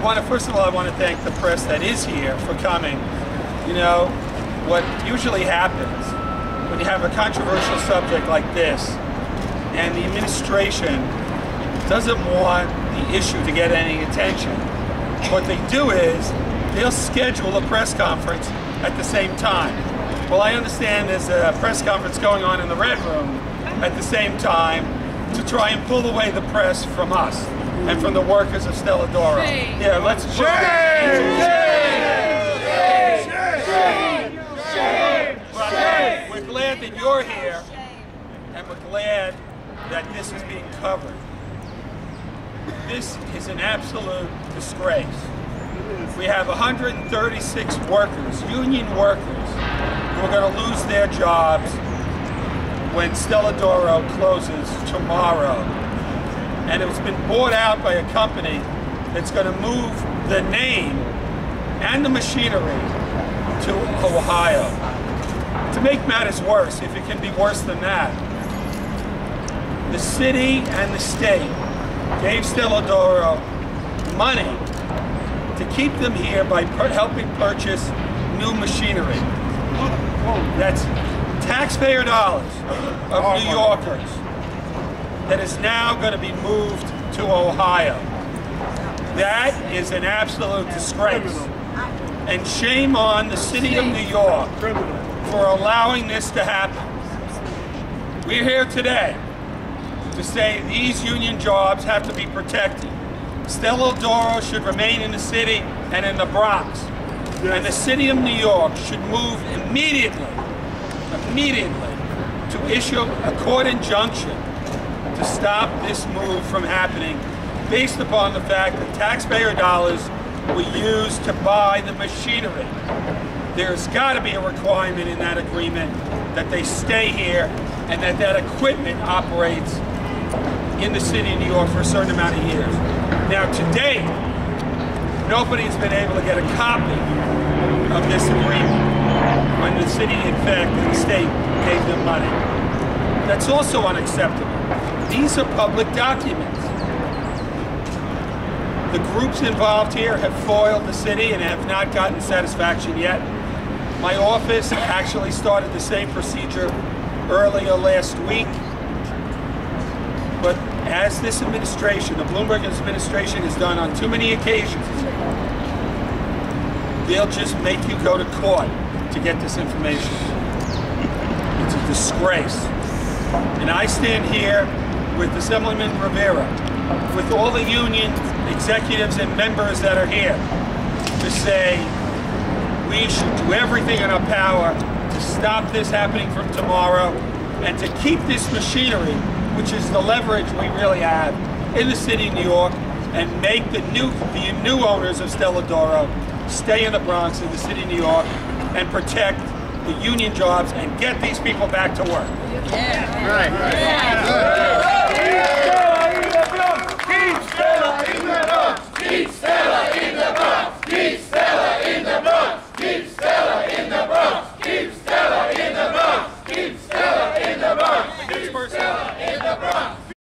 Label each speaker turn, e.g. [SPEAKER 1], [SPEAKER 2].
[SPEAKER 1] I want to, first of all, I want to thank the press that is here for coming. You know, what usually happens when you have a controversial subject like this and the administration doesn't want the issue to get any attention, what they do is they'll schedule a press conference at the same time. Well, I understand there's a press conference going on in the Red Room at the same time to try and pull away the press from us and from the workers of Stella D'Oro.
[SPEAKER 2] Shame.
[SPEAKER 1] Yeah, let's
[SPEAKER 2] Shame.
[SPEAKER 1] But We're glad that you're here, and we're glad that this is being covered. This is an absolute disgrace. We have 136 workers, union workers, who are going to lose their jobs when Stella D'Oro closes tomorrow. And it's been bought out by a company that's going to move the name and the machinery to Ohio. To make matters worse, if it can be worse than that, the city and the state gave Stella D'Oro money to keep them here by per helping purchase new machinery. That's taxpayer dollars of oh, New Yorkers that is now going to be moved to Ohio. That is an absolute disgrace. And shame on the city of New York for allowing this to happen. We're here today to say these union jobs have to be protected. Stella D'Oro should remain in the city and in the Bronx. And the city of New York should move immediately, immediately, to issue a court injunction to stop this move from happening based upon the fact that taxpayer dollars were used to buy the machinery. There's got to be a requirement in that agreement that they stay here and that that equipment operates in the city of New York for a certain amount of years. Now, today, nobody's been able to get a copy of this agreement when the city, in fact, and the state gave them money. That's also unacceptable. These are public documents. The groups involved here have foiled the city and have not gotten satisfaction yet. My office actually started the same procedure earlier last week. But as this administration, the Bloomberg administration has done on too many occasions, they'll just make you go to court to get this information. It's a disgrace. And I stand here with Assemblyman Rivera, with all the union executives and members that are here, to say we should do everything in our power to stop this happening from tomorrow and to keep this machinery, which is the leverage we really have in the city of New York, and make the new the new owners of Stella D'Oro stay in the Bronx in the city of New York and protect the union jobs and get these people back to work.
[SPEAKER 2] Yeah.
[SPEAKER 3] Right.
[SPEAKER 2] Yeah.